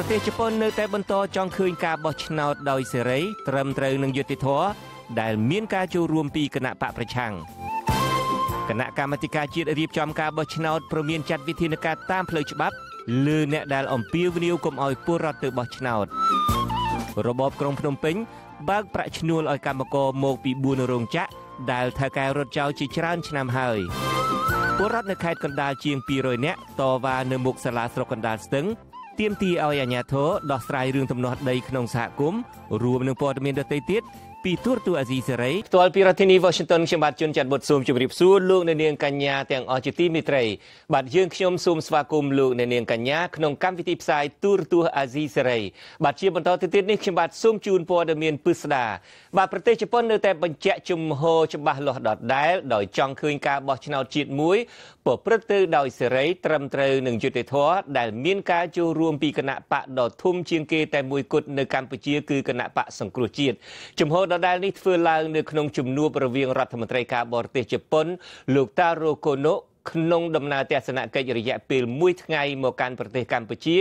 ប្រទេសជប៉ុននៅតែបន្តចង់ឃើញការបោះឆ្នោតដោយសេរីត្រឹមត្រូវនឹងយុត្តិធម៌ដែលមានការចូលរួមពីគណៈបកប្រឆាំងគណៈកម្មាធិការជាតិរៀបចំការបោះឆ្នោតប្រមានចាត់វិធានការតាមផ្លូវច្បាប់លើអ្នកដែលអំពាវនាវកុំឲ្យពលរដ្ឋទៅបោះឆ្នោតរបបក្រុងភ្នំពេញបើកប្រាក់ឈ្នួលឲ្យកម្មករមកពី4រោងចក្រដែលថៅកែរត់ចោលជាច្រើនឆ្នាំហើយពលរដ្ឋនៅខេត្តកណ្ដាលជាង200នាក់តវ៉ានៅមុខសាលាស្រុកកណ្ដាលស្ទឹង ទាមទារឲ្យអាជ្ញាធរដោះស្រាយរឿងទំនាស់ដីក្នុងសហគមន៍រួមនឹងព័ត៌មានដទៃទៀត ពីទូរទស្សន៍អាស៊ីសេរីផ្ទាល់ពីរដ្ឋធានី Washington ខ្ញុំបាទជួនច័ន្ទបុតស៊ូមជម្រាបសួរលោកអ្នកនាងកញ្ញាទាំងអស់ជាទីមេត្រីបាទយើងខ្ញុំសូមស្វាគមន៍លោកអ្នកនាងកញ្ញាក្នុងកម្មវិធីផ្សាយទូរទស្សន៍អាស៊ីសេរីបាទជាបន្តទៅទៀតនេះខ្ញុំបាទសូមជូនព័ត៌មានពិស្ដាបាទប្រទេសជប៉ុននៅតែបញ្ជាក់ជំហរច្បាស់លាស់ដដែលដោយចង់ឃើញការបោះឆ្នោតជាតិមួយប្រព្រឹត្តទៅដោយសេរីត្រឹមត្រូវនឹងយុត្តិធម៌ដែលមានការចូលរួមពីគណៈបកដ៏ធំជាងគេតែមួយគត់នៅកម្ពុជាគឺគណៈបកសង្គ្រោះជាតិជំហរដដែលនេះធ្វើឡើងនៅក្នុងជំនួបរវាងរដ្ឋមន្ត្រីការបរទេសជប៉ុនលោកតារ៉ូកូណូ ក្នុងដំណើរទស្សនកិច្ចរយៈពេល1ថ្ងៃមកកាន់ប្រទេសកម្ពុជា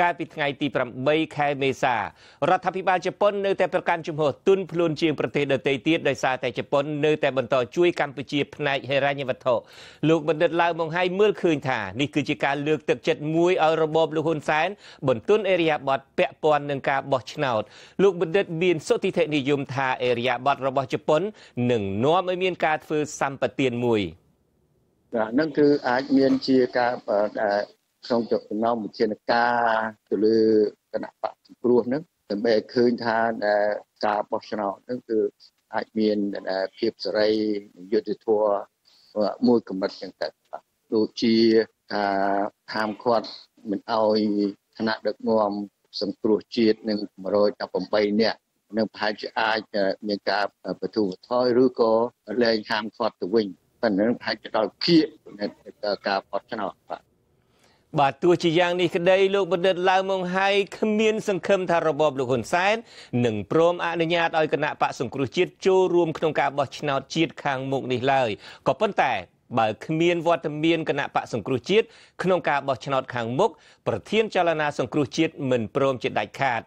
កាលពីថ្ងៃទី8ខែមេសារដ្ឋាភិបាលជប៉ុននៅតែប្រកាន់ជំហរទុនភ្លួនជាងប្រទេសដទៃទៀតដោយសារតែជប៉ុននៅតែបន្តជួយកម្ពុជាផ្នែកហិរញ្ញវត្ថុលោកបណ្ឌិតឡាវម៉ុងហៃមើលឃើញថានេះគឺជាការលើកទឹកចិត្តមួយឲ្យរបបលោកហ៊ុនសែនបន្ទន់អេរីយ៉ាបតពាក់ព័ន្ធនឹងការបោះឆ្នោតលោកបណ្ឌិតមានសុតិធិនិយមថាអេរីយ៉ាបតរបស់ជប៉ុននឹងនាំឲ្យមានការធ្វើសម្បទានមួយ។ បាទហ្នឹងគឺអាចមានជាការដែលក្នុងចំណោមវិធានការទៅលើគណៈបកសង្គ្រោះហ្នឹងដើម្បីឲ្យឃើញថាដែលការបោះឆ្នោតហ្នឹងគឺអាចមានភាពសេរីយុត្តិធម៌មួយកម្រិតចឹងទៅដូចជាការហាមឃាត់មិនឲ្យឋានៈដឹកនាំសង្គ្រោះជាតិនឹង118នាក់នឹងប្រហែលជាអាចមានការបទូថយឬក៏លែងហាមឃាត់ទៅវិញ ប៉ុន្តែប្រហែលជាដល់គៀកការបោះឆ្នោតបាទបាទទោះជាយ៉ាងនេះក្តីលោកបណ្ឌិតឡាវម៉ុងហៃគ្មាន សង្ឃឹមថារបបលោកហ៊ុនសែននឹងព្រមអនុញ្ញាតឲ្យគណៈបកសង្គ្រោះជាតិចូលរួមក្នុងការបោះឆ្នោតជាតិខាងមុខនេះឡើយក៏ប៉ុន្តែបើគ្មានវត្តមានគណៈបកសង្គ្រោះជាតិក្នុងការបោះឆ្នោតខាងមុខប្រធានចលនាសង្គ្រោះជាតិមិនព្រមជាដាច់ខាត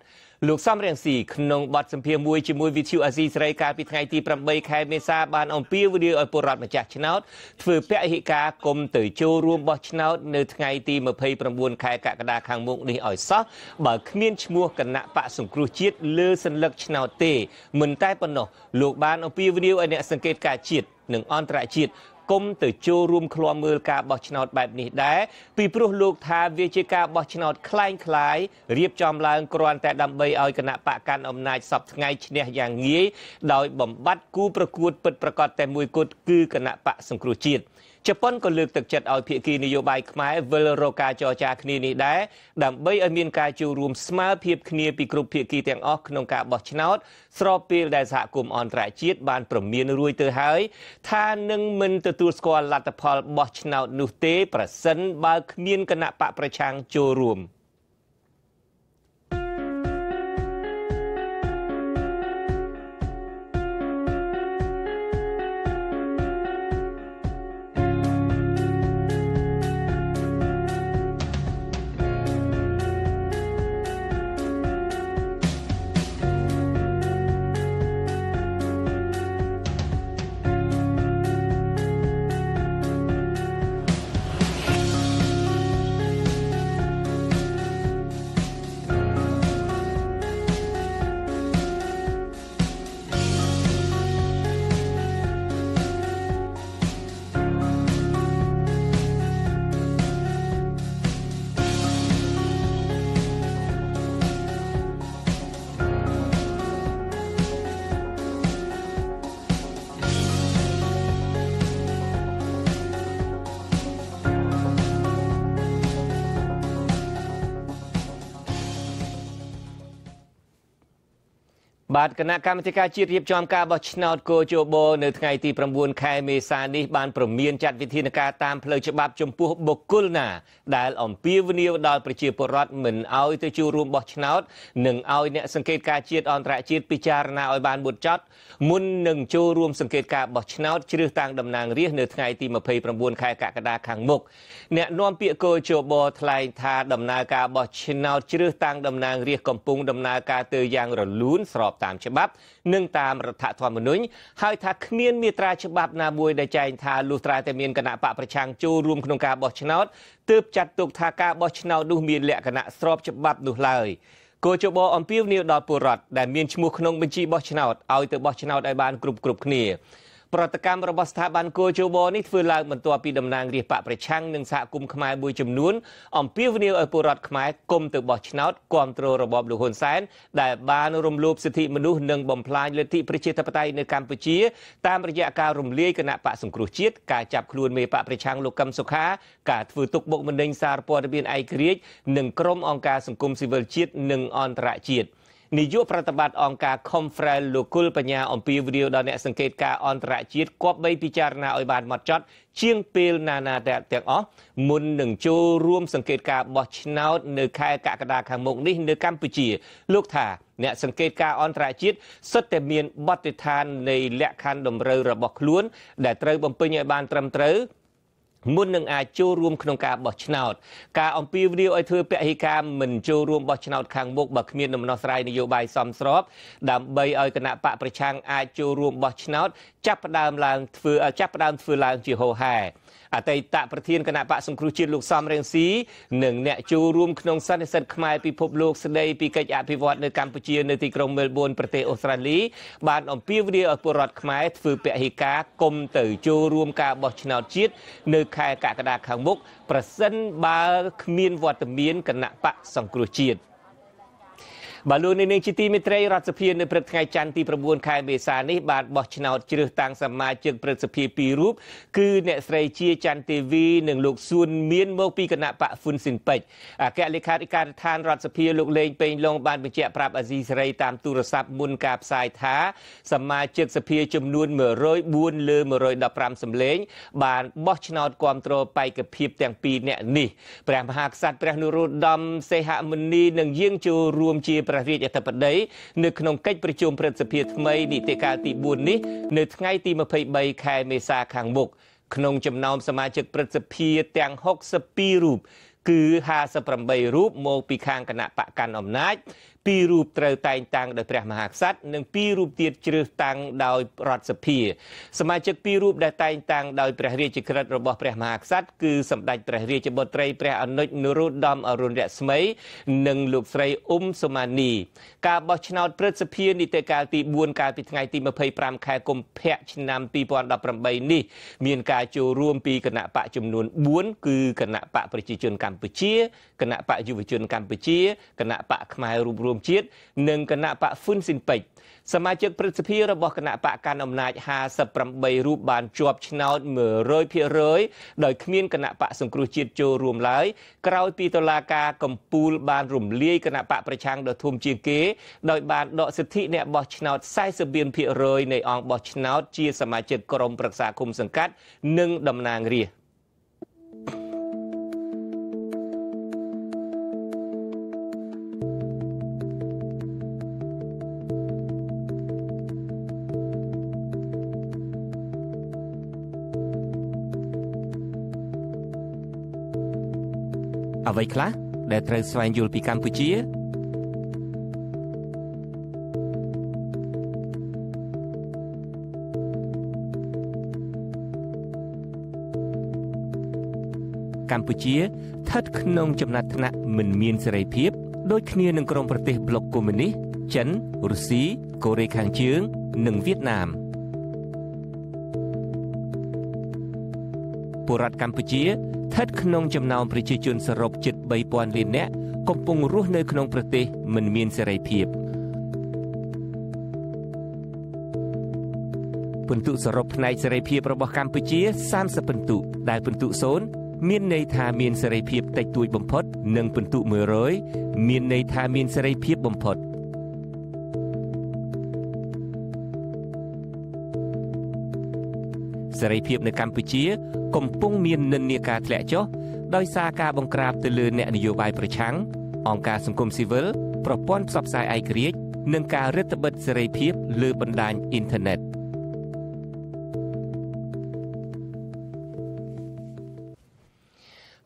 លោកសំរៀងស៊ីក្នុងបទសម្ភាសន៍មួយជាមួយវិទ្យុអាស៊ីសេរីកាលពីថ្ងៃទី8ខែមេសាបានអំពាវនាវឲ្យពលរដ្ឋម្ចាស់ឆ្នោតធ្វើពហិការគុំទៅចូលរួមបោះឆ្នោតនៅថ្ងៃទី29ខែកក្កដាខាងមុខនេះឲ្យសោះបើគ្មានឈ្មោះគណៈបកសង្គ្រោះជាតិលើសញ្ញាឆ្នោតទេ មិនតែប៉ុណ្ណោះលោកបានអំពាវនាវឲ្យអ្នកសង្កេតការជាតិនិងអន្តរជាតិ គុំទៅចូលរួមឃ្លាំមើលការបោះឆ្នោតបែបនេះដែរពីព្រោះលោកថាវាជាការបោះឆ្នោតคล้ายคล้ายរៀបចំឡើងគ្រាន់តែដើម្បីឲ្យគណៈបកកាន់អំណាចសពថ្ងៃឈ្នះយ៉ាងងាយដោយបំបត្តិគូប្រកួតពិតប្រកបតែមួយគត់គឺគណៈបកសង្គ្រោះជាតិ ជប៉ុនក៏លើកទឹកចិត្តឲ្យភាគីនយោបាយខ្មែរវិលរកការចរចាគ្នានេះដែរដើម្បីឲ្យមានការចូលរួមស្មើភាពគ្នាពីគ្រប់ភាគីទាំងអស់ក្នុងការបោះឆ្នោតស្របពេលដែលសហគមន៍អន្តរជាតិបានប្រមានរួយទៅហើយថានឹងមិនទទួលស្គាល់លទ្ធផលបោះឆ្នោតនោះទេប្រសិនបើគ្មានគណៈបកប្រឆាំងចូលរួម។ បាទគណៈកម្មាធិការជាតិរៀបចំការបោះឆ្នោតកោជបនៅថ្ងៃទី9ខែមេសានេះបានប្រមានចាត់វិធានការតាមផ្លូវច្បាប់ចំពោះបុគ្គលណាដែលអំពាវនាវដល់ប្រជាពលរដ្ឋមិនឲ្យទៅចូលរួមបោះឆ្នោតនិងឲ្យអ្នកសង្កេតការជាតិអន្តរជាតិពិចារណាឲ្យបានមុតចត់មុននឹងចូលរួមសង្កេតការបោះឆ្នោតជ្រើសតាំងតំណាងរាស្ត្រនៅថ្ងៃទី29ខែកក្កដាខាងមុខអ្នកនាំពាក្យកោជបថ្លែងថាដំណើរការបោះឆ្នោតជ្រើសតាំងតំណាងរាស្ត្រកំពុងដំណើរការទៅយ៉ាងរលូនស្របតាមច្បាប់ និងតាមរដ្ឋធម្មនុញ្ញហើយថាគ្មានមាត្រាច្បាប់ណាមួយដែលចែងថាលុះត្រាតែមានគណៈបកប្រឆាំងចូលរួមក្នុងការបោះឆ្នោតទើបចាត់ទុកថាការបោះឆ្នោតនោះមានលក្ខណៈស្របច្បាប់នោះឡើយគោចបអំពាវនាវដល់ពលរដ្ឋដែលមានឈ្មោះក្នុងបញ្ជីបោះឆ្នោតឲ្យទៅបោះឆ្នោតឲ្យបានគ្រប់គ្រប់គ្នា ប្រតិកម្មរបស់ស្ថាប័នគោជបនេះធ្វើឡើងបន្ទាប់ពីតំណាងរាស្ត្របកប្រឆាំងនិងសហគមន៍ខ្មែរមួយចំនួនអំពាវនាវឲ្យពលរដ្ឋខ្មែរគុំទៅបោះឆ្នោតគ្រប់គ្រងរបបលោកហ៊ុនសែនដែលបានរំលោភសិទ្ធិមនុស្សនិងបំផ្លាញលទ្ធិប្រជាធិបតេយ្យនៅកម្ពុជាតាមរយៈការរំលាយគណៈបកសង្គ្រោះជាតិការចាប់ខ្លួនមេបកប្រឆាំងលោកកឹមសុខាការធ្វើទុកបុកម្នេញសារព័ត៌មានឯករាជ្យនិងក្រុមអង្គការសង្គមស៊ីវិលជាតិនិងអន្តរជាតិ នាយកប្រតិបត្តិអង្គការ Confrel លោកគុលបញ្ញាអំពីវិរិយដល់អ្នកសង្កេតការអន្តរជាតិគប្បីពិចារណាឲ្យបានម៉ត់ចត់ជាងពេលណានាទាំងអស់មុននឹងចូលរួមសង្កេតការបោះឆ្នោតនៅខែកក្កដាខាងមុខនេះនៅកម្ពុជា លោកថាអ្នកសង្កេតការអន្តរជាតិសុទ្ធតែមានបទដ្ឋាននៃលក្ខខណ្ឌតម្រូវរបស់ខ្លួន ដែលត្រូវបំពេញឲ្យបានត្រឹមត្រូវ មុននឹងអាចចូលរួមក្នុងការបោះឆ្នោតការអំពាវនាវឲ្យធ្វើពហិការមិនចូលរួមបោះឆ្នោតខាងមុខបើគ្មានដំណោះស្រាយនយោបាយសមស្របដើម្បីឲ្យគណៈបកប្រឆាំងអាចចូលរួមបោះឆ្នោតចាប់ផ្ដើមឡើងធ្វើចាប់ផ្ដើមធ្វើឡើងជាហោហែ អតីតប្រធានគណៈបកសង្គ្រោះជាតិលោកសំរងស៊ីនិងអ្នកចូលរួមក្នុងសន្និសីទខ្មែរពិភពលោកស្ដីពីកិច្ចអភិវឌ្ឍនៅកម្ពុជានៅទីក្រុងមែលប៊នប្រទេសអូស្ត្រាលីបានអំពាវនាវឲ្យពលរដ្ឋខ្មែរធ្វើពហិការគុំទៅចូលរួមការបោះឆ្នោតជាតិនៅខែកក្កដាខាងមុខប្រសិនបើគ្មានវត្តមានគណៈបកសង្គ្រោះជាតិ បាទលោកនាងជាទីមេត្រីរដ្ឋសភានៅព្រឹកថ្ងៃច័ន្ទទី9ខែមេសានេះបានបោះឆ្នោតជ្រើសតាំងសមាជិកព្រឹទ្ធសភាពីររូបគឺអ្នកស្រីជាច័ន្ទទេវីនិងលោកសួនមានមកពីគណៈបកហ្វុនស៊ិនពេជ្រអគ្គលេខាធិការដ្ឋានរដ្ឋសភាលោកលេងពេញឡុងបានបញ្ជាក់ប្រាប់អាស៊ីសេរីតាមទូរស័ព្ទមុនការផ្សាយថាសមាជិកសភាចំនួន104លើ115សម្លេង បានបោះឆ្នោតគ្រប់គ្រងបេក្ខភាពទាំងពីរអ្នកនេះព្រះមហាក្សត្រព្រះនរោត្តមសេហមុនីនិងយាងចូលរួមជាព្រះរាជអធិបតីនៅក្នុងកិច្ចប្រជុំព្រឹទ្ធសភាថ្មីនីតិកាលទី4នេះនៅថ្ងៃទី23ខែមេសាខាងមុខក្នុងចំណោមសមាជិកព្រឹទ្ធសភាទាំង62រូបគឺ58រូបមកពីខាងគណៈបកកាន់អំណាច ពីររូបត្រូវតែងតាំងដោយព្រះមហាក្សត្រនិងពីររូបទៀតជ្រើសតាំងដោយរដ្ឋសភាសមាជិកពីររូបដែលតែងតាំងដោយព្រះរាជក្រឹត្យរបស់ព្រះមហាក្សត្រគឺសម្ដេចព្រះរាជបុត្រីព្រះអនុជនរោត្តមអរុណរស្មី និងលោកស្រីអ៊ុំសុម៉ានី ការបោះឆ្នោតព្រឹទ្ធសភានីតិកាលទី4កាលពីថ្ងៃទី25ខែកុម្ភៈឆ្នាំ2018នេះ មានការចូលរួមពីគណៈបកចំនួន4គឺគណៈបកប្រជាជនកម្ពុជាគណៈបកយុវជនកម្ពុជាគណៈបកខ្មែររួមរួមជាតិនិងគណៈបកហ្វុនស៊ីនពេជ្រសមាជិកព្រឹទ្ធសភារបស់គណៈបកកាន់អំណាច58រូបបានជាប់ឆ្នោត100%ដោយគ្មានគណៈបកសង្គ្រោះជាតិចូលរួមឡើយក្រោយពីតុលាការកំពូលបានរំលាយគណៈបកប្រឆាំងដ៏ធំជាងគេដោយបានដកសិទ្ធិអ្នកបោះឆ្នោត40%នៃអង្គបោះឆ្នោតជាសមាជិកក្រុមប្រឹក្សាគុំសង្កាត់និងតំណាងរាស្ត្រ អ្វីខ្លះដែលត្រូវស្វែងយល់ពីកម្ពុជាកម្ពុជាស្ថិតក្នុងចំណាត់ថ្នាក់មិនមានសេរីភាពដូចគ្នានឹងក្រុមប្រទេសប្លុកកុម្មុយនីសចិនរុស្ស៊ីកូរ៉េខាងជើង និងវៀតណាមពលរដ្ឋកម្ពុជាស្ថិតក្នុងចំណោមប្រជាជនសរុបជិត3000លាននាក់កំពុងរស់នៅក្នុងប្រទេសមិនមានសេរីភាពពិន្ទុសរុបផ្នែកសេរីភាពរបស់កម្ពុជា30ពិន្ទុដែលពិន្ទុ0មានន័យថាមានសេរីភាពតិចតួចបំផុត និងពិន្ទុ100មានន័យថាមានសេរីភាពបំផុត សេរីភាពនៅកម្ពុជា កំពុងមាននិន្នាការធ្លាក់ចុះដោយសារការបង្ក្រាបទៅលើអ្នកនយោបាយប្រឆាំងអង្គការសង្គមស៊ីវិលប្រព័ន្ធផ្សព្វផ្សាយឯករាជ្យនិងការរឹតបន្តឹងសេរីភាពលើបណ្ដាញអ៊ីនធឺណិត។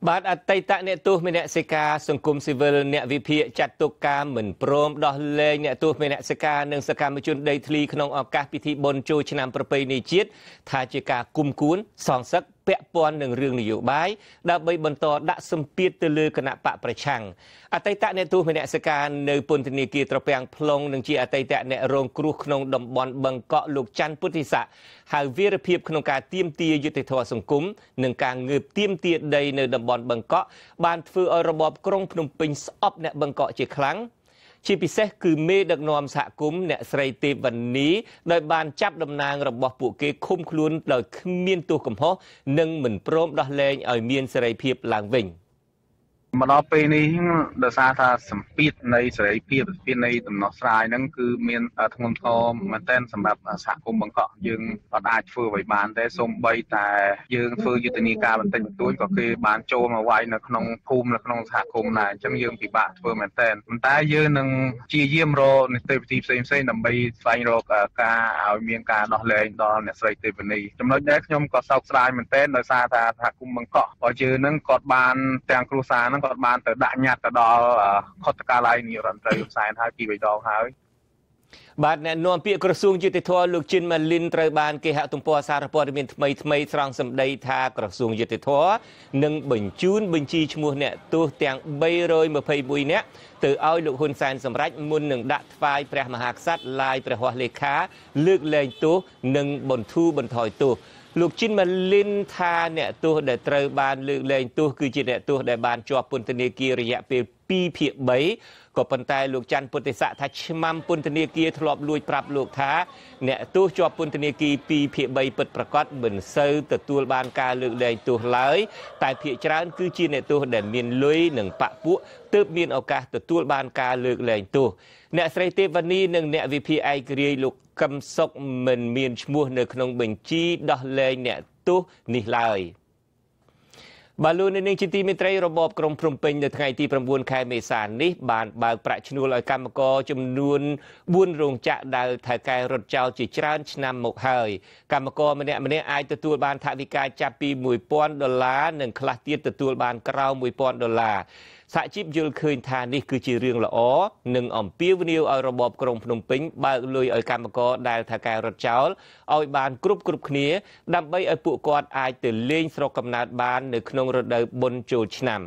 បាទអតីតអ្នកទោសមនសិការសង្គមស៊ីវិលអ្នកវិភាគចាត់ទុកការមិនព្រមដោះលែងអ្នកទោសមនសិការនិងសកម្មជនដីធ្លីក្នុងឱកាសពិធីបុណ្យចូលឆ្នាំប្រពៃណីជាតិថាជាការគុំគួនសងសឹក ពាក់ព័ន្ធនឹងរឿងនយោបាយដើម្បីបន្តដាក់សម្ពាធទៅលើគណៈបកប្រឆាំងអតីតអ្នកទោសមនសិការនៅពន្ធនាគារត្រពាំង plong និងជាអតីតអ្នករងគ្រោះក្នុងតំបន់បឹងកក់លោកច័ន្ទពុទ្ធិស័កហៅវីរភាពក្នុងការទៀមទាយុតិធធសង្គមនិងការងើបទៀមទាដីនៅតំបន់បឹងកក់បានធ្វើឲ្យរបបក្រុងភ្នំពេញស្អប់អ្នកបឹងកក់ជាខ្លាំង ជាពិសេសគឺមេដឹកនាំសហគមន៍អ្នកស្រីទេពវណ្ណីដោយបានចាប់តំណាងរបស់ពួកគេឃុំខ្លួនដោយគ្មានទោសកំហុសនិងមិនព្រមដោះលែងឲ្យមានសេរីភាពឡើងវិញ។ មកដល់ពេលនេះដោយសារថាសម្ពាធនៃសេរីភាពសម្ពាធនៃដំណោះស្រាយហ្នឹងគឺមានធ្ងន់ធ្ងរមែនទែនសម្រាប់សហគមន៍បង្កក់យើងអត់អាចធ្វើអ្វីបានទេសូម្បីតែយើងធ្វើយុទ្ធនាការបន្តិចបន្តួចក៏គេបានចូលមកវាយនៅក្នុងភូមិនៅក្នុងសហគមន៍ដែរអញ្ចឹងយើងពិបាកធ្វើមែនទែនប៉ុន្តែយើងនឹងព្យាយាមរកនីតិវិធីផ្សេងផ្សេងដើម្បីស្វែងរកការឲ្យមានការដោះលែងដល់អ្នកស្រីទេពនីចំណុចដែលខ្ញុំក៏សោកស្ដាយមែនទែនដោយសារថាសហគមន៍បង្កក់របស់យើងហ្នឹងគាត់បានទាំងគ្រួសារហ្នឹងគាត់បានទៅដាក់ញត្តិទៅដល់ខុទ្ទកាល័យនាយរដ្ឋមន្ត្រីហ៊ុនសែនហើយពីរបីដងហើយបាទអ្នកនាំពាក្យក្រសួងយុតិធម៌លោកជីនម៉ាលីនត្រូវបានគេហទំព័រសារព័ត៌មានថ្មីថ្មីស្រង់សម្ដីថាក្រសួងយុតិធម៌នឹងបញ្ជូនបញ្ជីឈ្មោះអ្នកទោសទាំង321នាក់ទៅឲ្យលោកហ៊ុនសែនសម្រេចមុននឹងដាក់ថ្វាយព្រះមហាក្សត្រឡាយព្រះហស្ថលេខាលើកលែងទោសនិងបន្ធូរបន្ថយទោស លោកជីនម៉ាលីនថាអ្នកទោសដែលត្រូវបានលើកលែងទោសគឺជាអ្នកទោសដែលបានជាប់ពន្ធនាគាររយៈពេល 2ភាគ3ក៏ប៉ុន្តែលោកច័ន្ទពុទ្ធិស័កថាឆ្មាំពន្ធនាគារធ្លាប់លួចប្រាប់លោកថាអ្នកទោសជាប់ពន្ធនាគារ2ភាគ3ពិតប្រកបមិនសូវទទួលបានការលើកលែងទោសឡើយតែភាគច្រើនគឺជាអ្នកទោសដែលមានលុយនិងបពពួកទើបមានឱកាសទទួលបានការលើកលែងទោសអ្នកស្រីទេវនីនិងអ្នកវិភាគឯករាជ្យលោកកឹមសុកមិនមានឈ្មោះនៅក្នុងបញ្ជីដោះលែងអ្នកទោសនេះឡើយ បាឡូននាងជាទីមេត្រីរបបក្រុងភ្នំពេញនៅថ្ងៃទី9ខែមេសានេះបានបើកប្រាក់ឈ្នួលឲ្យកម្មករចំនួន4រោងចក្រដែលថៅកែរត់ចោលជាច្រើនឆ្នាំមកហើយកម្មករម្នាក់ម្នាក់អាចទទួលបានថវិកាចាប់ពី1000ដុល្លារនិងខ្លះទៀតទទួលបានក្រោម1000ដុល្លារ សហជីពយល់ឃើញថានេះគឺជារឿងល្អនិងអំពាវនាវឲ្យរបបក្រុងភ្នំពេញបើកលុយឲ្យកម្មករដែលថាការរត់ចោលឲ្យបានគ្រប់គ្រប់គ្នា ដើម្បីឲ្យពួកគាត់អាចទៅលេងស្រុកកំណើតបាននៅក្នុងរដូវបុណ្យចូលឆ្នាំ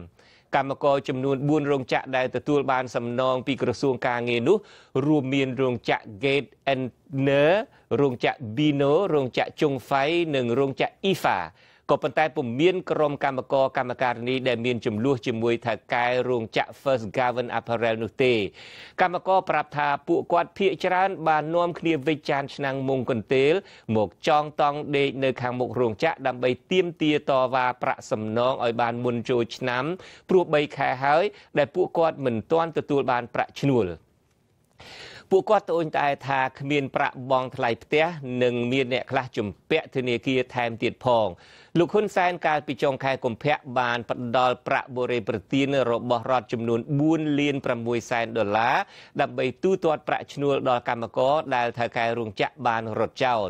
កម្មករចំនួន4រោងចក្រដែលទទួលបានសំណងពីក្រសួងការងារនោះ រួមមានរោងចក្រ Gate Ner រោងចក្រ Bino រោងចក្រជុងហ្វៃនិងរោងចក្រ IFA ក៏ប៉ុន្តែពុំមានក្រុមកម្មករកម្មការនីដែលមានចំនួនជាមួយថៅកែរោងចក្រ First Garden Apparel នោះទេ កម្មករប្រាប់ថាពួកគាត់ភ័យច្រើន បាននាំគ្នាវិច្ចានឆ្នាំងមុងកន្ទេល មកចងតង់ដេកនៅខាងមុខរោងចក្រដើម្បីទាមទារតវ៉ាប្រាក់សំណងឲ្យបានមុនចូលឆ្នាំព្រោះ3ខែហើយ ដែលពួកគាត់មិនទាន់ទទួលបានប្រាក់ឈ្នួល ពួកគាត់ត្អូញត្អែថាគ្មានប្រាក់បង់ថ្លៃផ្ទះនិងមានអ្នកខ្លះជំពាក់ធនាគារថែមទៀតផងលោកហ៊ុនសែនកាលពីចុងខែកុម្ភៈបានផ្ដល់ប្រាក់បូរេប្រទានរបស់រដ្ឋចំនួន4លាន6សែនដុល្លារដើម្បីទូទាត់ប្រាក់ឈ្នួលដល់កម្មករដែលថៅកែរោងចក្របានរត់ចោល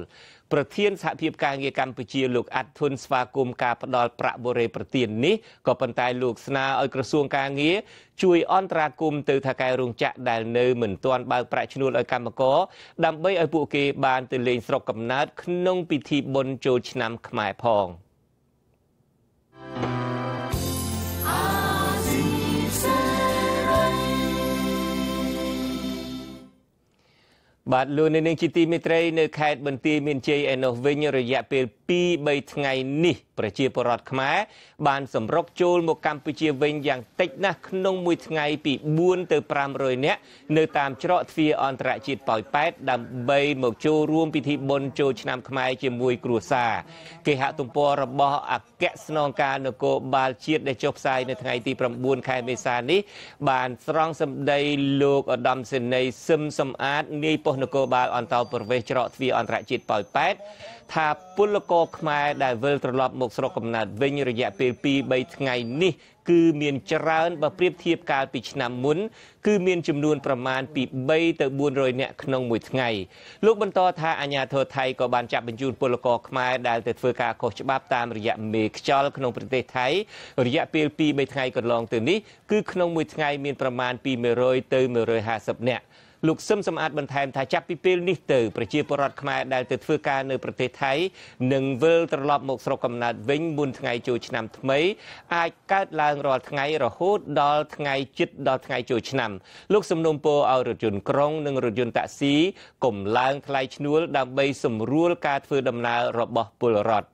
ប្រធានសហភាពការងារកម្ពុជាលោកអាត់ធុនស្វាគមន៍ការផ្ដល់ប្រាក់បូរេប្រទាននេះក៏ប៉ុន្តែលោកស្នើឲ្យក្រសួងការងារជួយអន្តរាគមន៍ទៅថៅកែរោងចក្រដែលនៅមិនទាន់បើកប្រាក់ឈ្នួលឲ្យកម្មករដើម្បីឲ្យពួកគេបានទៅលេងស្រុកកំណើតក្នុងពិធីបុណ្យចូលឆ្នាំខ្មែរផង។ បាទលោកនៅនឹងជាទីមេត្រីនៅខេត្តបន្ទាយមានជ័យឯនោះវិញរយៈពេល2 3ថ្ងៃនេះប្រជាពលរដ្ឋខ្មែរបានសម្រុកចូលមកកម្ពុជាវិញយ៉ាងតិចណាស់ក្នុងមួយថ្ងៃពី4ទៅ500នាក់នៅតាមច្រកទ្វារអន្តរជាតិប៉ោយប៉ែតដើម្បីមកចូលរួមពិធីបុណ្យចូលឆ្នាំខ្មែរជាមួយគ្រួសារគេហទំព័ររបស់អគ្គស្នងការនគរបាលជាតិដែលចុះផ្សាយនៅថ្ងៃទី9ខែមេសានេះ បានស្រង់សម្ដីលោកឧត្តមសេនីយ៍សឹមសំអាតនាយប៉ុស្តិ៍នគរបាលអន្តរប្រវេសច្រកទ្វារអន្តរជាតិប៉ោយប៉ែត ថាពលកករខ្មែរដែលវិលត្រឡប់មកស្រុកកំណើតវិញរយៈពេល2 3ថ្ងៃនេះគឺមានច្រើនបើប្រៀបធៀបកាលពីឆ្នាំមុន គឺមានចំនួនប្រមាណពី3ទៅ400នាក់ក្នុងមួយថ្ងៃលោកបន្តថាអាញាធរថៃក៏បានចាប់បញ្ជូនពលករខ្មែរដែលទៅធ្វើការខុសច្បាប់តាមរយៈមេខ្យល់ក្នុងប្រទេសថៃរយៈពេល2 3ថ្ងៃកន្លងទៅនេះគឺក្នុងមួយថ្ងៃមានប្រមាណពី100ទៅ150នាក់ លោកសឹមសំអាតបន្ថែមថាចាប់ពីពេលនេះទៅប្រជាពលរដ្ឋខ្មែរដែលទៅធ្វើការនៅប្រទេសថៃនឹងវិលត្រឡប់មកស្រុកកំណើតវិញមុនថ្ងៃចូលឆ្នាំថ្មីអាចកើតឡើងរាល់ថ្ងៃរហូតដល់ថ្ងៃជិតដល់ថ្ងៃចូលឆ្នាំលោកសំណូមពរឲ្យរថយន្តក្រុងនិងរថយន្តតាក់ស៊ីកុំឡើងថ្លៃឈ្នួលដើម្បីសម្រួលការធ្វើដំណើររបស់ពលរដ្ឋ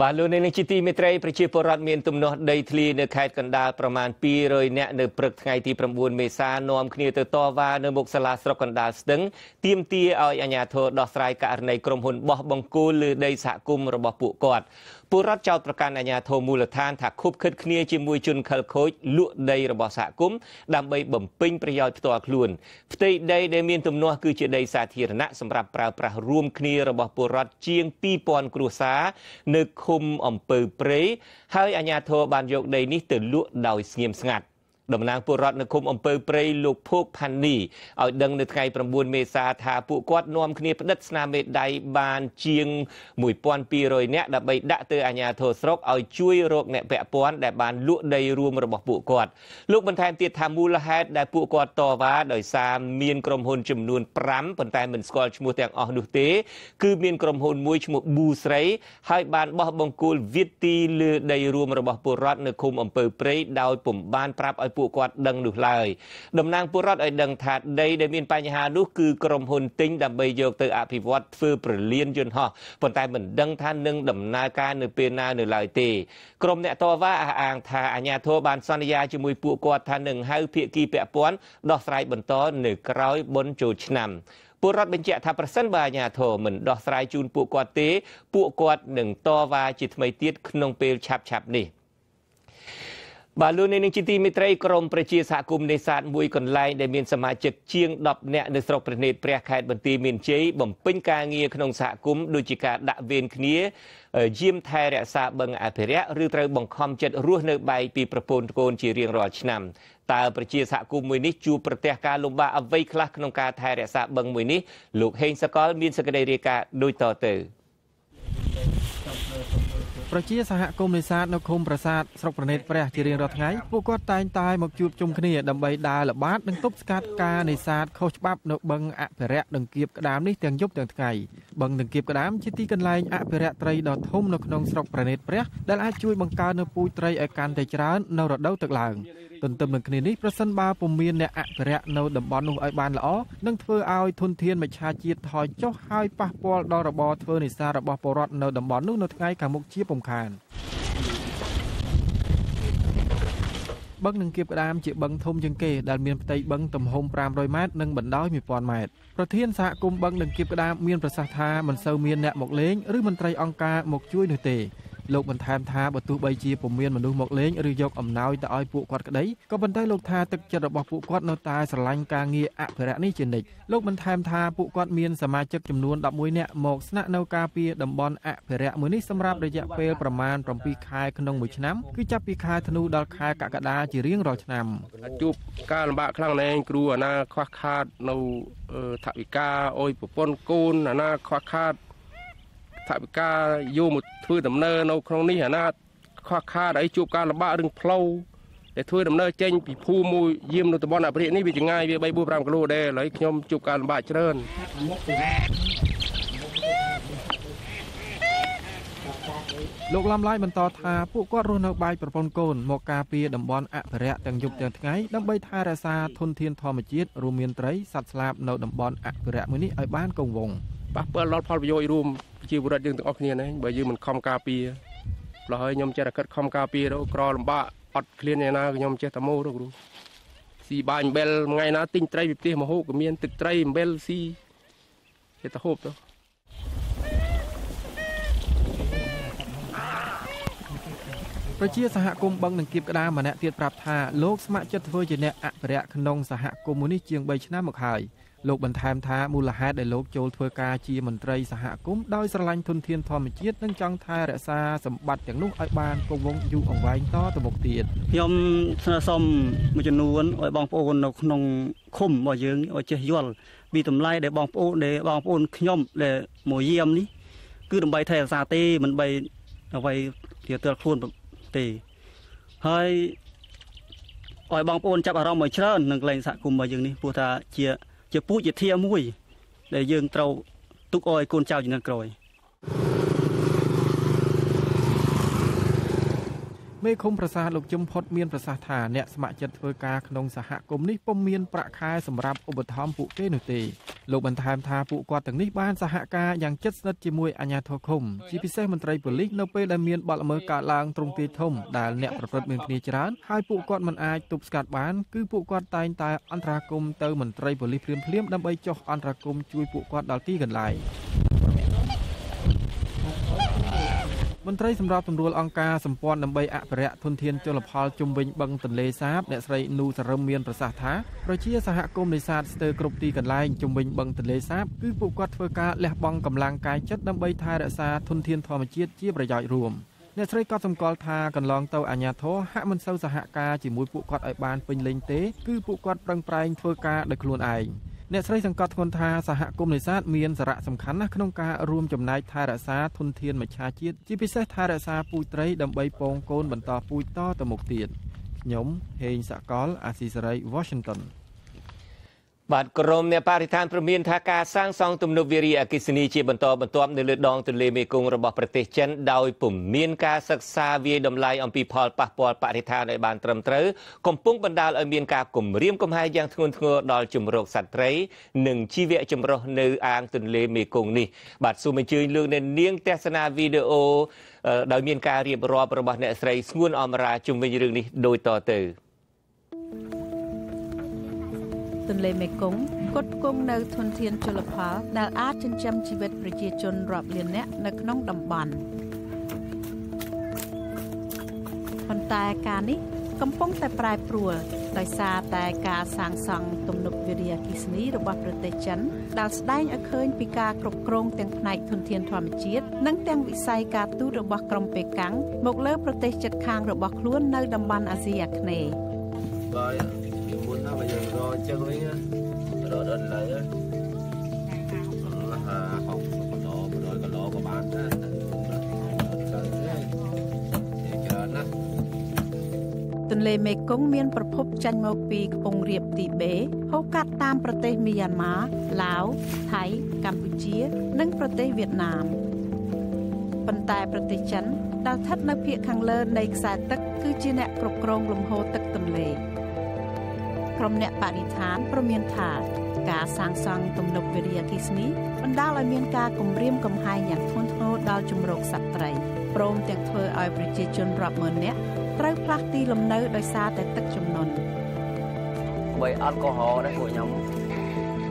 បាទលោកនាងជាទីមេត្រីប្រជាពលរដ្ឋមានទំនាស់ដីធ្លីនៅខេត្តកណ្ដាលប្រមាណ200នាក់នៅព្រឹកថ្ងៃទី9មេសានាំគ្នាទៅតវ៉ានៅមុខសាលាស្រុកកណ្ដាលស្ទឹងទាមទារឲ្យអាជ្ញាធរដោះស្រាយករណីក្រុមហ៊ុនបោះបង្គោលលើដីសហគមន៍របស់ពួកគាត់ពលរដ្ឋចោទប្រកាន់អាជ្ញាធរមូលដ្ឋានថាខុបខិតគ្នាជាមួយជនខិលខូចលក់ដីរបស់សហគមន៍ដើម្បីបំពេញប្រយោជន៍ផ្ទាល់ខ្លួនផ្ទៃដីដែលមានទំនាស់គឺជាដីសាធារណៈសម្រាប់ប្រើប្រាស់រួមគ្នារបស់ពលរដ្ឋជាង2000គ្រួសារនៅឃុំអំពើព្រៃហើយអាជ្ញាធរបានយកដីនេះទៅលក់ដោយស្ងៀមស្ងាត់ តំណាងពលរដ្ឋនៅឃុំអំពើព្រៃលោកភោគផានីឲ្យដឹងនៅថ្ងៃ9មេសាថាពួកគាត់នាំគ្នាផ្តិតស្នាមមេដៃបានជាង1200នាក់ដើម្បីដាក់ទៅអាជ្ញាធរស្រុកឲ្យជួយរកអ្នកពាក់ព័ន្ធដែលបានលក់ដីរួមរបស់ពួកគាត់លោកបន្ថែមទៀតថាមូលហេតុដែលពួកគាត់តវ៉ាដោយសារមានក្រុមហ៊ុនចំនួន5ប៉ុន្តែមិនស្គាល់ឈ្មោះទាំងអស់នោះទេ គឺមានក្រុមហ៊ុនមួយឈ្មោះប៊ូស្រីហើយបានបោះបង្គោលវិទីលើដីរួមរបស់ពលរដ្ឋនៅឃុំអំពើព្រៃដោយពុំបានប្រាប់ឲ្យពួកគាត់ដឹងនោះឡើយតំណាងពលរដ្ឋឲ្យដឹងថាដីដែលមានបញ្ហានោះគឺក្រុមហ៊ុនទិញដើម្បីយកទៅអភិវឌ្ឍធ្វើប្រលានយន្តហោះប៉ុន្តែមិនដឹងថានឹងដំណើរការនៅពេលណានៅឡើយទេក្រុមអ្នកតវ៉ាអះអាងថាអាជ្ញាធរបានសន្យាជាមួយពួកគាត់ថានឹងហៅភាគីពាក់ព័ន្ធដោះស្រាយបន្តនៅក្រោយបុណ្យចូលឆ្នាំពលរដ្ឋបញ្ជាក់ថាប្រសិនបើអាជ្ញាធរមិនដោះស្រាយជូនពួកគាត់ទេ ពួកគាត់នឹងតវ៉ាជាថ្មីទៀតក្នុងពេលឆាប់ៗនេះ បាទលោកនាងជាទីមេត្រីក្រមប្រជាសហគមន៍នេសាទមួយកន្លែងដែលមានសមាជិកជាង10នាក់នៅស្រុកព្រះនេតព្រះខេត្តបន្ទាយមានជ័យបំពេញការងារក្នុងសហគមន៍ដូចជាការដាក់វេនគ្នាយាមថែរក្សាបឹងអភិរក្សឬត្រូវបង្ខំចិត្តរស់នៅបែកពីប្រពន្ធកូនជារៀងរាល់ឆ្នាំតើប្រជាសហគមន៍មួយនេះជួបប្រទះការលំបាកអ្វីខ្លះក្នុងការថែរក្សាបឹងមួយនេះលោកហេងសកលមានសេចក្តីរាយការណ៍ដូចតទៅ ប្រជាសហគមន៍នេសាទនៅឃុំប្រាសាទស្រុកប្រណេតព្រះជារៀងរាល់ថ្ងៃពួកគាត់តែងតែមកជួបជុំគ្នាដើម្បីដើរល្បាតនិងទប់ស្កាត់ការនេសាទខុសច្បាប់នៅបឹងអភិរក្សដង្កៀបក្តាមនេះទាំងយប់ទាំងថ្ងៃបឹងដង្កៀបក្តាមជាទីកន្លែងអភិរក្សត្រីដ៏ធំនៅក្នុងស្រុកប្រណេតព្រះដែលអាចជួយបង្កើននៅពូជត្រីឲ្យកាន់តែច្រើននៅរដូវទឹកឡើងទន្ទឹមនឹងគ្នានេះប្រសិនបើពុំមានអ្នកអភិរក្សនៅតំបន់នោះឲ្យបានល្អនឹងធ្វើឲ្យធនធានមច្ឆាជាតិថយចុះហើយប៉ះពាល់ដល់របរធ្វើនេសាទរបស់ពលរដ្ឋនៅតំបន់នោះនៅថ្ងៃខាងមុខជាពំខានបឹងនឹងគៀបក្តាមជាបឹងធំជាងគេដែលមានផ្ទៃបឹងទំហំ500ម៉ែត្រនិងបណ្ដោយ1000ម៉ែត្រប្រធានសហគមន៍បឹងនឹងគៀបក្តាមមានប្រសាសន៍ថាមិនសូវមានអ្នកមកលេងឬមន្ត្រីអង្គការមកជួយនោះទេ លោកបន្ថែមថាបើទោះបីជាពុំមានមនុស្សមកលេងឬយកអំណោយទៅឲ្យពួកគាត់ក្តីក៏ប៉ុន្តែលោកថាទឹកចិត្តរបស់ពួកគាត់នៅតែស្រឡាញ់ការងារអភិរក្សនេះជានិច្ចលោកបន្ថែមថាពួកគាត់មានសមាជិកចំនួន11នាក់មកស្នាក់នៅការពារតំបន់អភិរក្សមួយនេះសម្រាប់រយៈពេលប្រមាណ7ខែក្នុងមួយឆ្នាំគឺចាប់ពីខែធ្នូដល់ខែកក្កដាជារៀងរាល់ឆ្នាំជួបការលំបាកខ្លាំងណាស់គ្រូអាណាខ្វះខាតនៅថវិកាអុយប្រពន្ធកូនអាណាខ្វះខាត ថវិកាយកមកធ្វើដំណើរនៅក្នុងនេះអាណាខ្វះខាតអីជួបការលំបាករឿងផ្លូវតែធ្វើដំណើរចេញពីភូមិមួយយាមនៅតំបន់អភិរក្សនេះវាចងាយវា3 4 5គីឡូដែរឥឡូវខ្ញុំជួបការលំបាកច្រើនលោកឡំឡាយបន្តថាពួកគាត់រស់នៅបែកប្រពន្ធកូនមកការពារតំបន់អភិរក្សទាំងយប់ទាំងថ្ងៃដើម្បីថែរក្សាធនធានធម្មជាតិរួមមានត្រីសត្វស្លាបនៅតំបន់អភិរក្សមួយនេះឲ្យបានគង់វង្សប៉ះពាល់ដល់ផលប្រយោជន៍រួមប្រ ជាពលរដ្ឋយើងទាំងអស់គ្នាណាបើយើងមិនខំការពារព្រោះហើយខ្ញុំចេះតែគិតខំការពារទៅក្រលំបាកអត់ឃ្លានយ៉ាងណាខ្ញុំចេះតែមកទៅគ្រូស៊ីបាញ់អំបិលថ្ងៃណាទិញត្រីពីផ្ទះមកហូបក៏មានទឹកត្រីអំបិលស៊ីចេះតែហូបទៅប្រជាសហគមន៍បឹងនឹងគៀបក្តាមម្នាក់ទៀតប្រាប់ថាលោកស្ម័គ្រចិត្តធ្វើជាអ្នកអភិរក្សក្នុងសហគមន៍មួយនេះជាង3ឆ្នាំមកហើយ លោកបន្ថែមថាមូលហេតុដែលលោកចូលធ្វើការជាមន្ត្រីសហគមន៍ដោយស្រឡាញ់ធនធានធម្មជាតិនិងចង់ថែរក្សាសម្បត្តិទាំងនោះឲ្យបានគង់វង្សយូរអង្វែងតទៅមុខទៀតខ្ញុំស្នើសុំមួយចំនួនឲ្យបងប្អូននៅក្នុងឃុំរបស់យើងឲ្យចេះយល់ពីតម្លៃដែលបងប្អូនដែលបងប្អូនខ្ញុំដែលមកយាមនេះគឺដើម្បីថែរក្សាទេមិនបីអ្វីជាទល់ខ្លួនទេហើយឲ្យបងប្អូនចាប់អារម្មណ៍ឲ្យច្រើននឹងកលែងសហគមន៍របស់យើងនេះព្រោះថាជា ជាពូជជាធាមួយ ដែលយើងត្រូវទុកឲ្យកូនចៅជំនាន់ក្រោយ មេឃុំប្រាសាទលោកជឹមផុតមានប្រសាសន៍ថាអ្នកស្ម័គ្រចិត្តធ្វើការក្នុងសហគមន៍នេះពុំមានប្រាក់ខែសម្រាប់ឧបត្ថម្ភពួកគេនោះទេលោកបន្ថែមថាពួកគាត់ទាំងនេះបានសហការយ៉ាងជិតស្និទ្ធជាមួយអាជ្ញាធរឃុំជាពិសេសមន្ត្រីប៉ូលីសនៅពេលដែលមានបទល្មើសកើតឡើងទ្រង់ទ្រាយធំដែលអ្នកប្រព្រឹត្តមានគ្នាច្រើនហើយពួកគាត់មិនអាចទប់ស្កាត់បានគឺពួកគាត់តែងតែអន្តរាគមន៍ទៅមន្ត្រីប៉ូលីសភ្លាមៗដើម្បីចុះអន្តរាគមន៍ជួយពួកគាត់ដល់ទីកន្លែង មន្ត្រីសម្របសម្រួលអង្គការសម្ព័ន្ធដើម្បីអភិរក្សធនធានជលផលជុំវិញបឹងទន្លេសាបអ្នកស្រីនូសរឹមមានប្រសាសន៍ថាប្រជាសហគមន៍នេសាទស្ទើរគ្រប់ទីកន្លែងជុំវិញបឹងទន្លេសាបគឺពួកគាត់ធ្វើការលះបង់កម្លាំងកាយចិត្តដើម្បីថែរក្សាធនធានធម្មជាតិជាប្រយោជន៍រួមអ្នកស្រីក៏សម្គាល់ថាកន្លងទៅអាញាធរហាក់មិនសូវសហការជាមួយពួកគាត់ឲ្យបានពេញលេញទេគឺពួកគាត់ប្រឹងប្រែងធ្វើការដោយខ្លួនឯង អ្នកស្រីសង្កត់ធ្ងន់ថាសហគមន៍នេសាទមានសារៈសំខាន់ណាស់ក្នុងការរួមចំណែកថែរក្សាធនធានមច្ឆជាតិជាពិសេសថែរក្សាពូជត្រីដើម្បីពងកូនបន្តពូជតទៅមុខទៀតខ្ញុំហេងសកលអាស៊ីសេរី Washington បាទក្រមអ្នកបរិស្ថានព្រមានថាការសាងសង់ទំនប់វារីអគ្គិសនីជាបន្តបន្ទាប់នៅលើដងទន្លេមេគង្គរបស់ប្រទេសចិនដោយពុំមានការសិក្សាវាយតម្លៃអំពីផលប៉ះពាល់បរិស្ថានឲ្យបានត្រឹមត្រូវកំពុងបណ្ដាលឲ្យមានការគំរាមកំហែងយ៉ាងធ្ងន់ធ្ងរដល់ជំរកសត្វព្រៃនិងជីវៈចម្រុះនៅអាងទន្លេមេគង្គនេះបាទសូមអញ្ជើញលោកអ្នកនាងទស្សនាវីដេអូដោយមានការរៀបរាប់របស់អ្នកស្រីស្ងួនអមរាជុំវិញរឿងនេះដូចតទៅ ទន្លេមេគង្គគត់ផ្គង់នៅធនធានជលផលដែលអាចចិញ្ចឹមជីវិតប្រជាជនរាប់លាននាក់នៅក្នុងតំបន់ប៉ុន្តែការនេះកំពុងតែប្រែប្រួលដោយសារតែការសាងសង់ទំនប់វារីអគ្គិសនីរបស់ប្រទេសចិនដែលស្ដែងឲ្យឃើញពីការគ្រប់គ្រងទាំងផ្នែកធនធានធម្មជាតិនិងទាំងវិស័យការទូតរបស់ក្រុងប៉េកាំងមកលើប្រទេសជិតខាងរបស់ខ្លួននៅតំបន់អាស៊ីអាគ្នេយ៍បាទ ណាបើយើងរកអញ្ចឹងវិញរកដល់ឡើយហាហុកគីឡូ100គីឡូក៏បានដែរទន្លេមេគង្គមានប្រភពចេញមកពីខ្ពង់រាបទីបេហូរកាត់តាមប្រទេសមីយ៉ាន់ម៉ាឡាវថៃកម្ពុជា និងប្រទេសវៀតណាមប៉ុន្តែប្រទេសចិនដែលស្ថិតនៅភាគខាងលើនៃខ្សែទឹកគឺជាអ្នកគ្រប់គ្រងលំហូរទឹកទន្លេ ក្រុមអ្នកបរិស្ថានព្រមានថាការសាងសង់ទំនប់វារីអគ្គិសនីបណ្ដាលឲ្យមានការគំរាមកំហែងយ៉ាងធ្ងន់ធ្ងរដល់ជំរកសត្វត្រីព្រមទាំងធ្វើឲ្យប្រជាជនរាប់ម៉ឺននាក់ត្រូវផ្លាស់ទីលំនៅដោយសារតែទឹកជំនន់បើអត់កុហកដែរពួកខ្ញុំ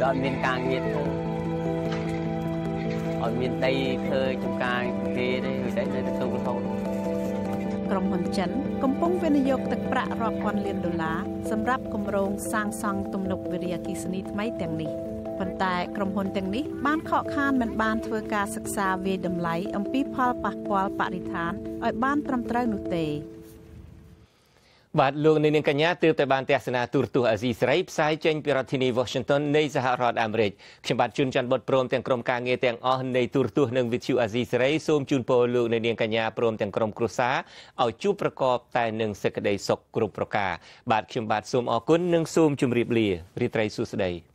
ដល់មានការងារធ្វើអត់មានដីធ្វើចំការគេទេឬតែនៅទៅរហូតក្រុមហ៊ុនចិន កំពុងវិនិយោគទឹកប្រាក់រាប់ពាន់លានដុល្លារសម្រាប់គម្រោងសាងសង់ទំនប់វារីអគ្គិសនីថ្មីទាំងនេះប៉ុន្តែក្រុមហ៊ុនទាំងនេះបានខកខានមិនបានធ្វើការសិក្សាវាយតម្លៃអំពីផលប៉ះពាល់បរិស្ថានឲ្យបានត្រឹមត្រូវនោះទេ បាទលោកនាងកញ្ញាទើបតែបានទស្សនាទូរទស្សន៍អាស៊ីសេរីផ្សាយចេញពីរដ្ឋធានី Washington នៃសហរដ្ឋអាមេរិកខ្ញុំបាទជួនច័ន្ទបុតព្រមទាំងក្រុមការងារទាំងអស់នៃទូរទស្សន៍និងវិទ្យុអាស៊ីសេរីសូមជូនពរលោកនាងកញ្ញាព្រមទាំងក្រុមគ្រួសារឲ្យជួបប្រកបតែនឹងសេចក្តីសុខគ្រប់ប្រការបាទខ្ញុំបាទសូមអរគុណនិងសូមជម្រាបលារីត្រីសុស្ដី